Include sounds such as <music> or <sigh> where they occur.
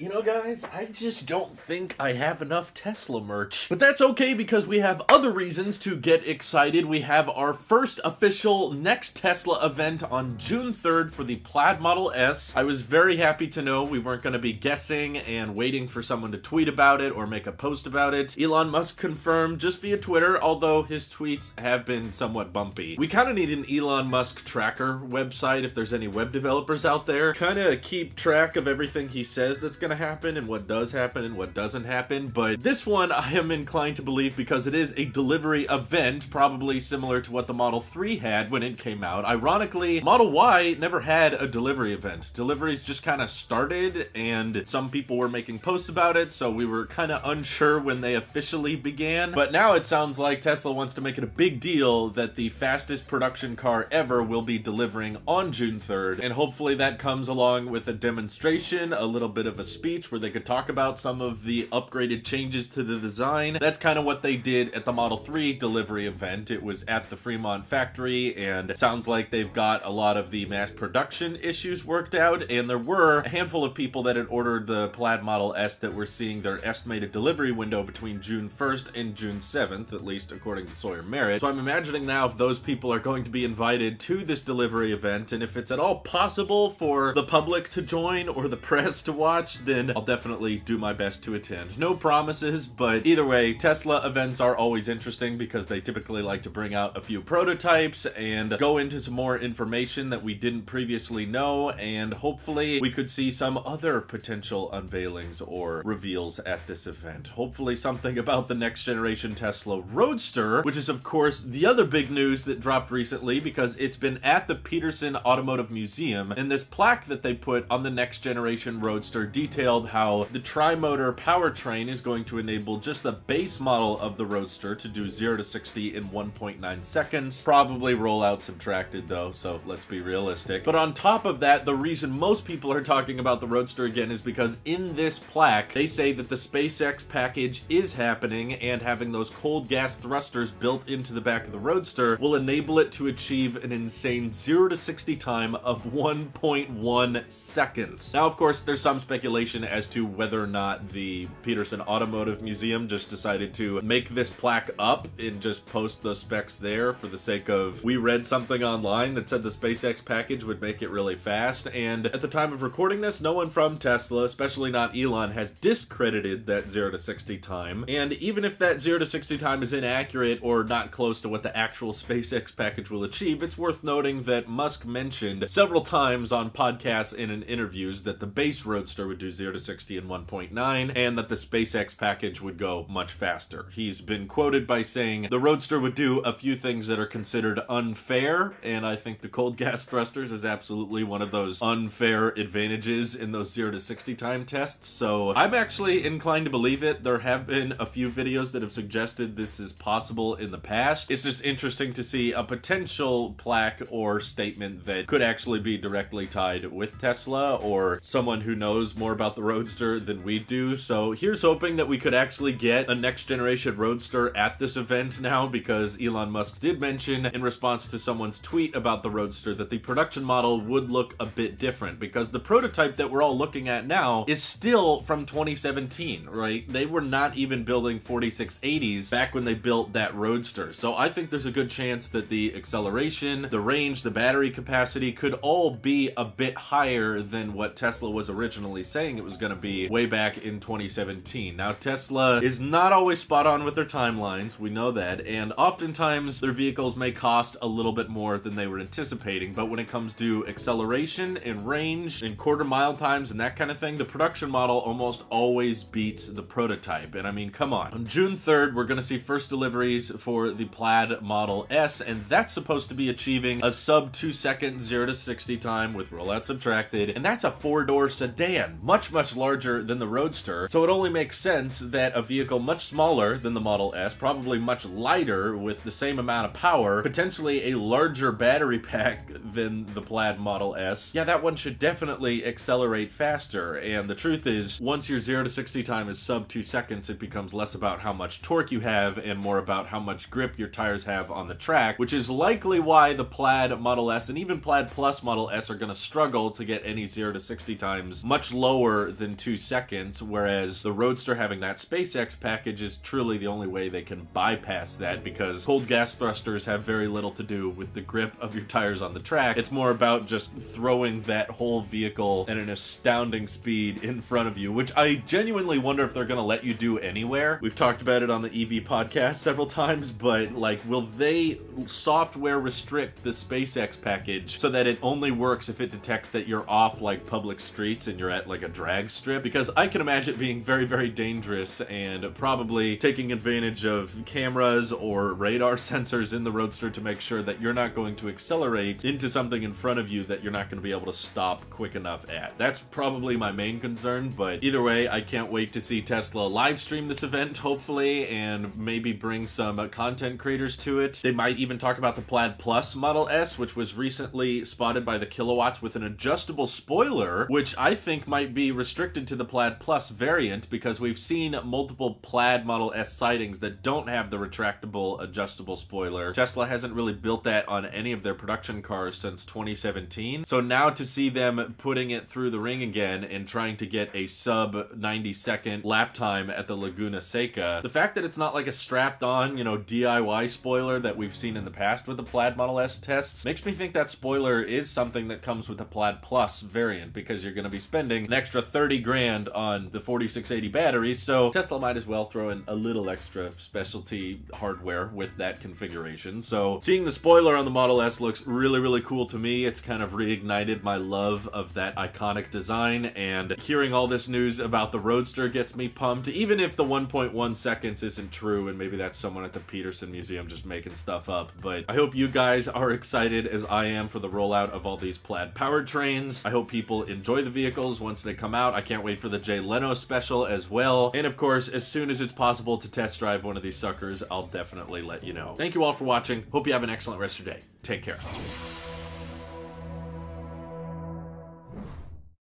You know, guys, I just don't think I have enough Tesla merch. But that's okay because we have other reasons to get excited. We have our first official next Tesla event on June 3rd for the Plaid Model S. I was very happy to know we weren't going to be guessing and waiting for someone to tweet about it or make a post about it. Elon Musk confirmed just via Twitter, although his tweets have been somewhat bumpy. We kind of need an Elon Musk tracker website if there's any web developers out there. Kind of keep track of everything he says that's going to happen and what does happen and what doesn't happen. But this one I am inclined to believe because it is a delivery event, probably similar to what the Model 3 had when it came out. Ironically, Model Y never had a delivery event. Deliveries just kind of started and some people were making posts about it, so we were kind of unsure when they officially began. But now it sounds like Tesla wants to make it a big deal that the fastest production car ever will be delivering on June 3rd, and hopefully that comes along with a demonstration, a little bit of a speech where they could talk about some of the upgraded changes to the design. That's kind of what they did at the Model 3 delivery event. It was at the Fremont factory, and sounds like they've got a lot of the mass production issues worked out, and there were a handful of people that had ordered the Plaid Model S that were seeing their estimated delivery window between June 1st and June 7th, at least according to Sawyer Merritt. So I'm imagining now if those people are going to be invited to this delivery event, and if it's at all possible for the public to join or the <laughs> press to watch, then I'll definitely do my best to attend. No promises, but either way, Tesla events are always interesting because they typically like to bring out a few prototypes and go into some more information that we didn't previously know, and hopefully we could see some other potential unveilings or reveals at this event. Hopefully something about the next generation Tesla Roadster, which is of course the other big news that dropped recently because it's been at the Petersen Automotive Museum, and this plaque that they put on the next generation Roadster detailed how the tri-motor powertrain is going to enable just the base model of the Roadster to do 0 to 60 in 1.9 seconds. Probably rollout subtracted though, so let's be realistic. But on top of that, the reason most people are talking about the Roadster again is because in this plaque, they say that the SpaceX package is happening and having those cold gas thrusters built into the back of the Roadster will enable it to achieve an insane 0 to 60 time of 1.1 seconds. Now, of course, there's some speculation as to whether or not the Petersen Automotive Museum just decided to make this plaque up and just post the specs there for the sake of we read something online that said the SpaceX package would make it really fast. And at the time of recording this, no one from Tesla, especially not Elon, has discredited that 0 to 60 time. And even if that 0 to 60 time is inaccurate or not close to what the actual SpaceX package will achieve, it's worth noting that Musk mentioned several times on podcasts and in interviews that the base Roadster would do 0 to 60 in 1.9 and that the SpaceX package would go much faster. He's been quoted by saying the Roadster would do a few things that are considered unfair, and I think the cold <laughs> gas thrusters is absolutely one of those unfair advantages in those 0 to 60 time tests. So I'm actually inclined to believe it. There have been a few videos that have suggested this is possible in the past. It's just interesting to see a potential plaque or statement that could actually be directly tied with Tesla or someone who knows more about the Roadster than we do. So here's hoping that we could actually get a next generation Roadster at this event now because Elon Musk did mention in response to someone's tweet about the Roadster that the production model would look a bit different because the prototype that we're all looking at now is still from 2017, right? They were not even building 4680s back when they built that Roadster. So I think there's a good chance that the acceleration, the range, the battery capacity could all be a bit higher than what Tesla was originally saying it was going to be way back in 2017. Now, Tesla is not always spot on with their timelines, we know that, and oftentimes their vehicles may cost a little bit more than they were anticipating, but when it comes to acceleration and range and quarter mile times and that kind of thing, the production model almost always beats the prototype. And I mean, come on. On June 3rd, we're going to see first deliveries for the Plaid Model S, and that's supposed to be achieving a sub 2 second 0 to 60 time with rollout subtracted, and that's a four-door sedan, much, much larger than the Roadster, so it only makes sense that a vehicle much smaller than the Model S, probably much lighter with the same amount of power, potentially a larger battery pack than the Plaid Model S, yeah, that one should definitely accelerate faster, and the truth is, once your 0 to 60 time is sub 2 seconds, it becomes less about how much torque you have and more about how much grip your tires have on the track, which is likely why the Plaid Model S and even Plaid Plus Model S are going to struggle to get any 0 to 60 times much lower more than two seconds, whereas the Roadster having that SpaceX package is truly the only way they can bypass that because cold gas thrusters have very little to do with the grip of your tires on the track. It's more about just throwing that whole vehicle at an astounding speed in front of you, which I genuinely wonder if they're going to let you do anywhere. We've talked about it on the EV podcast <laughs> several times, but like, will they software restrict the SpaceX package so that it only works if it detects that you're off like public streets and you're at like a drag strip? Because I can imagine it being very, very dangerous and probably taking advantage of cameras or radar <laughs> sensors in the Roadster to make sure that you're not going to accelerate into something in front of you that you're not going to be able to stop quick enough at. That's probably my main concern, but either way, I can't wait to see Tesla live stream this event, hopefully, and maybe bring some content creators to it. They might even talk about the Plaid Plus Model S, which was recently spotted by the Kilowatts with an adjustable spoiler, which I think might be restricted to the Plaid Plus variant because we've seen multiple Plaid Model S sightings that don't have the retractable adjustable spoiler. Tesla hasn't really built that on any of their production cars since 2017. So now to see them putting it through the ring again and trying to get a sub 90 second lap time at the Laguna Seca, the fact that it's not like a strapped on, you know, DIY spoiler that we've seen in the past with the Plaid Model S tests makes me think that spoiler is something that comes with the Plaid Plus variant because you're going to be spending an extra 30 grand on the 4680 batteries, so Tesla might as well throw in a little extra specialty hardware with that configuration. So seeing the spoiler on the Model S looks really, really cool to me. It's kind of reignited my love of that iconic design, and hearing all this news about the Roadster gets me pumped, even if the 1.1 seconds isn't true, and maybe that's someone at the Petersen Museum just making stuff up. But I hope you guys are excited as I am for the rollout of all these plaid powertrains. I hope people enjoy the vehicles once they come out. I can't wait for the Jay Leno special as well. And of course, as soon as it's possible to test drive one of these suckers, I'll definitely let you know. Thank you all for watching. Hope you have an excellent rest of your day. Take care.